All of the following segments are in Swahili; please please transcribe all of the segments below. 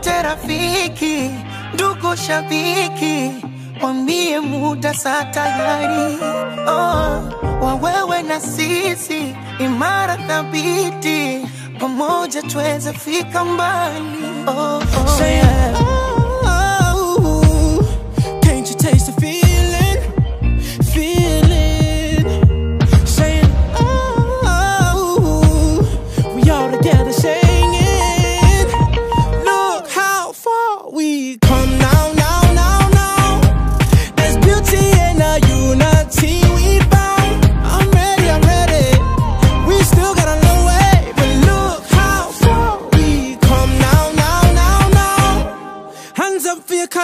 Mwite rafiki, ndugu, shabiki, mwambie muda saa tayari. Oh, wawewe na sisi imara thabiti, pamoja tweza fika mbali. Oh.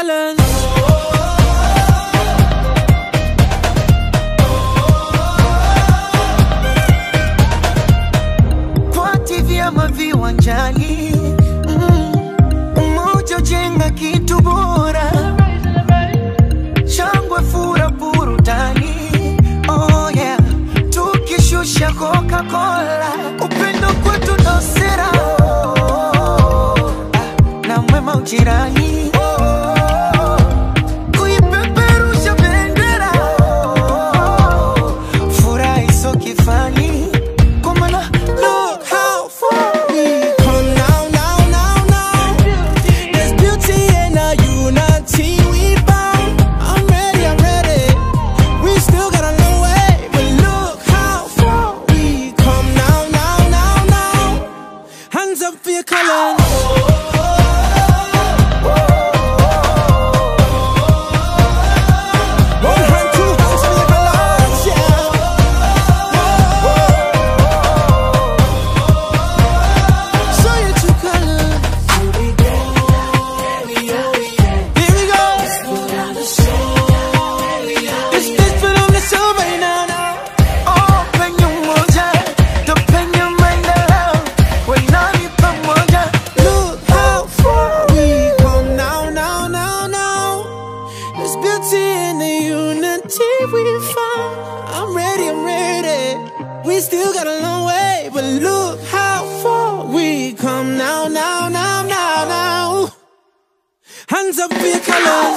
colors. Kwati vyama viwanjani, mm-hmm. umoja ujenga kitu bora. Shangwe fura burudani, oh yeah, tukishusha Coca-Cola, upendo kwetu ndo sera, ah, na mwema ujirani. Oh. until we find. I'm ready, I'm ready. We still got a long way, but look how far we come now, now, now, now, now. Hands up, your colors.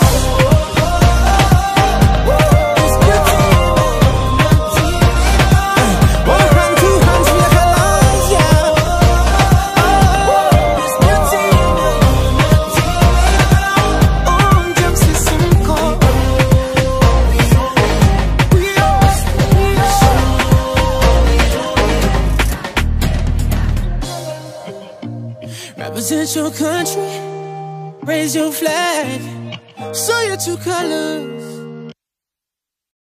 Represent your country, raise your flag, show your true colors.